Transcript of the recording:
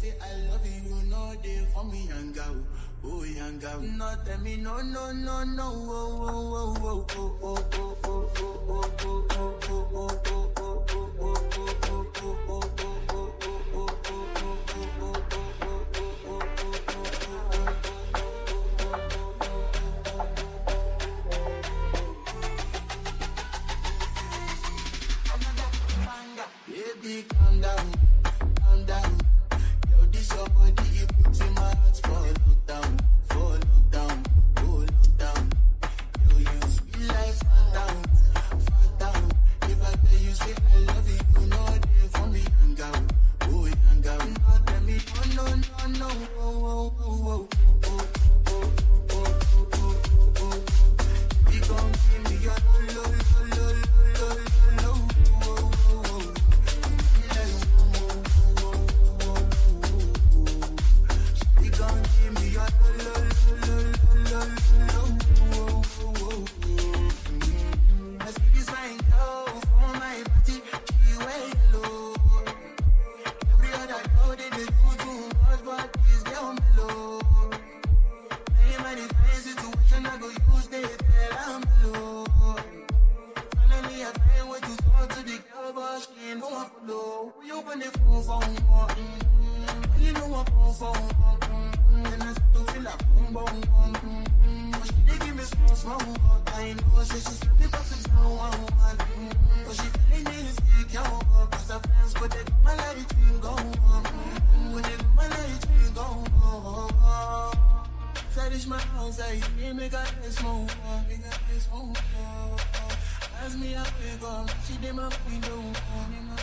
Say I love you, know they for me yanga, oh, oh yanga. oh. No tell me no no no no, oh oh oh oh oh oh oh oh oh oh oh oh oh oh oh ain't no have to do. You for so long. You know I'm for so long. And I still feel like boom, boom, boom. Mm-hmm. But she did give me some small I know she just let me pass it down. But she feeling me is sick, yo. Cause her friends could they mm-hmm. my lady to go. Could they my lady to go. Fetish my house, I hear me got this move. Me got this. As me a wake up, she did my window.